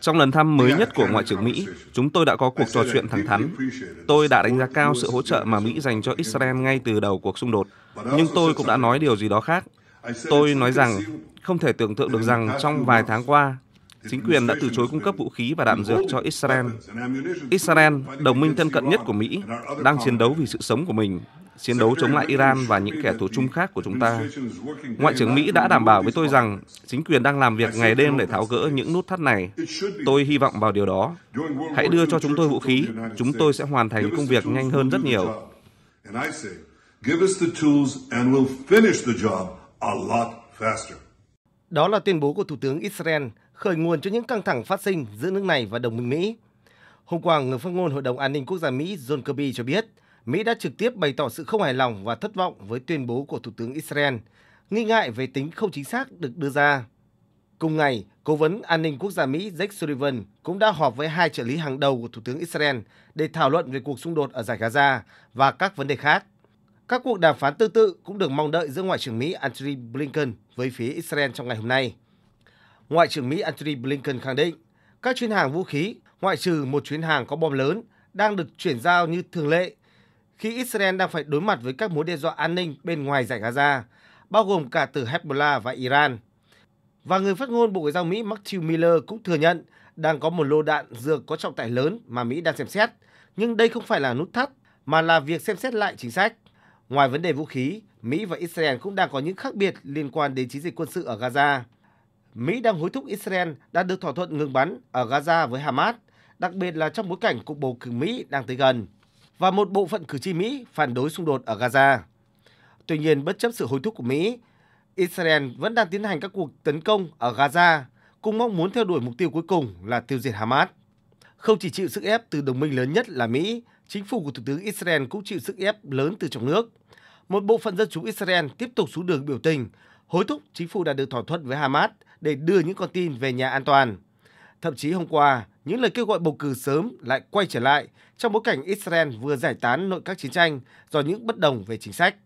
Trong lần thăm mới nhất của Ngoại trưởng Mỹ, chúng tôi đã có cuộc trò chuyện thẳng thắn. Tôi đã đánh giá cao sự hỗ trợ mà Mỹ dành cho Israel ngay từ đầu cuộc xung đột, nhưng tôi cũng đã nói điều gì đó khác. Tôi nói rằng không thể tưởng tượng được rằng trong vài tháng qua, chính quyền đã từ chối cung cấp vũ khí và đạn dược cho Israel. Israel, đồng minh thân cận nhất của Mỹ, đang chiến đấu vì sự sống của mình, chiến đấu chống lại Iran và những kẻ thù chung khác của chúng ta. Ngoại trưởng Mỹ đã đảm bảo với tôi rằng chính quyền đang làm việc ngày đêm để tháo gỡ những nút thắt này. Tôi hy vọng vào điều đó. Hãy đưa cho chúng tôi vũ khí, chúng tôi sẽ hoàn thành công việc nhanh hơn rất nhiều. Đó là tuyên bố của Thủ tướng Israel khởi nguồn cho những căng thẳng phát sinh giữa nước này và đồng minh Mỹ. Hôm qua, người phát ngôn Hội đồng An ninh Quốc gia Mỹ John Kirby cho biết Mỹ đã trực tiếp bày tỏ sự không hài lòng và thất vọng với tuyên bố của Thủ tướng Israel, nghi ngại về tính không chính xác được đưa ra. Cùng ngày, Cố vấn An ninh Quốc gia Mỹ Jake Sullivan cũng đã họp với hai trợ lý hàng đầu của Thủ tướng Israel để thảo luận về cuộc xung đột ở giải Gaza và các vấn đề khác. Các cuộc đàm phán tương tự cũng được mong đợi giữa Ngoại trưởng Mỹ Antony Blinken với phía Israel trong ngày hôm nay. Ngoại trưởng Mỹ Antony Blinken khẳng định các chuyến hàng vũ khí, ngoại trừ một chuyến hàng có bom lớn, đang được chuyển giao như thường lệ khi Israel đang phải đối mặt với các mối đe dọa an ninh bên ngoài giải Gaza, bao gồm cả từ Hezbollah và Iran. Và người phát ngôn Bộ Ngoại giao Mỹ Matthew Miller cũng thừa nhận đang có một lô đạn dược có trọng tải lớn mà Mỹ đang xem xét, nhưng đây không phải là nút thắt mà là việc xem xét lại chính sách. Ngoài vấn đề vũ khí, Mỹ và Israel cũng đang có những khác biệt liên quan đến chiến dịch quân sự ở Gaza. Mỹ đang hối thúc Israel đã được thỏa thuận ngừng bắn ở Gaza với Hamas, đặc biệt là trong bối cảnh cuộc bầu cử Mỹ đang tới gần và một bộ phận cử tri Mỹ phản đối xung đột ở Gaza. Tuy nhiên, bất chấp sự hối thúc của Mỹ, Israel vẫn đang tiến hành các cuộc tấn công ở Gaza cùng mong muốn theo đuổi mục tiêu cuối cùng là tiêu diệt Hamas. Không chỉ chịu sức ép từ đồng minh lớn nhất là Mỹ, chính phủ của Thủ tướng Israel cũng chịu sức ép lớn từ trong nước. Một bộ phận dân chúng Israel tiếp tục xuống đường biểu tình, hối thúc chính phủ đạt được thỏa thuận với Hamas để đưa những con tin về nhà an toàn. Thậm chí hôm qua, những lời kêu gọi bầu cử sớm lại quay trở lại trong bối cảnh Israel vừa giải tán nội các chiến tranh do những bất đồng về chính sách.